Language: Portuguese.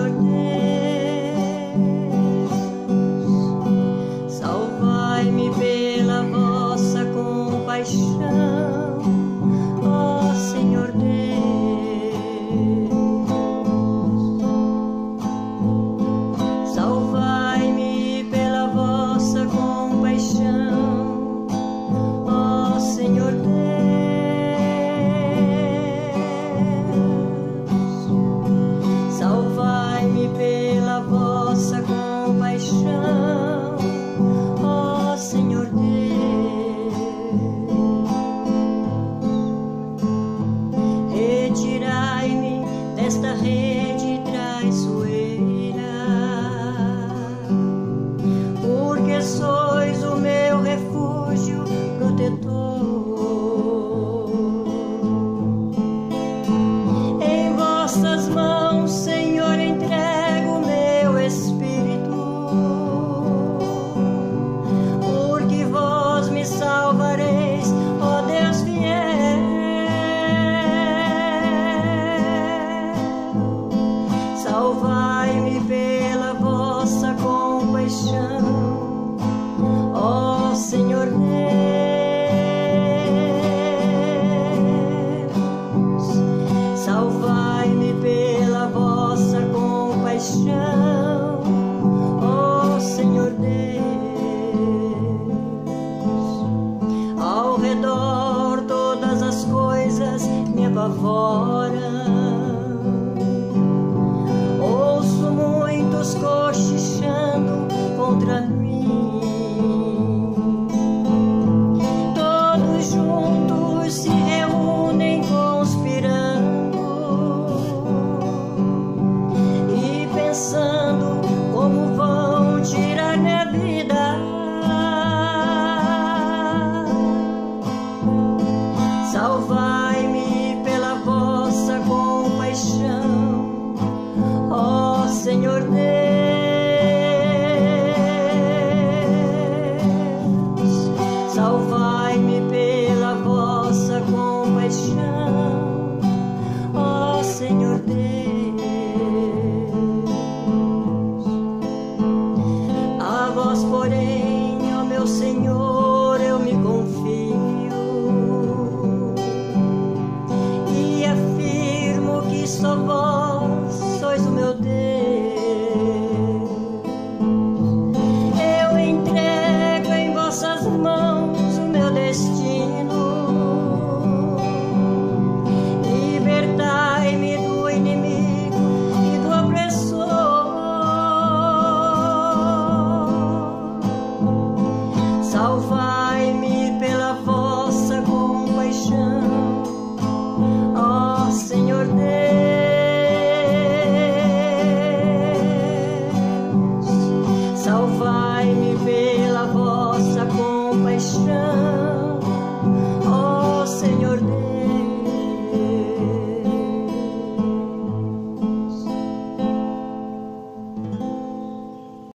prisioneiros. Salvai-me, esta rede. Salvai-me pela vossa compaixão, ó oh, Senhor Deus. Salvai-me pela vossa compaixão, ó oh, Senhor Deus. Ao redor todas as coisas me apavoram.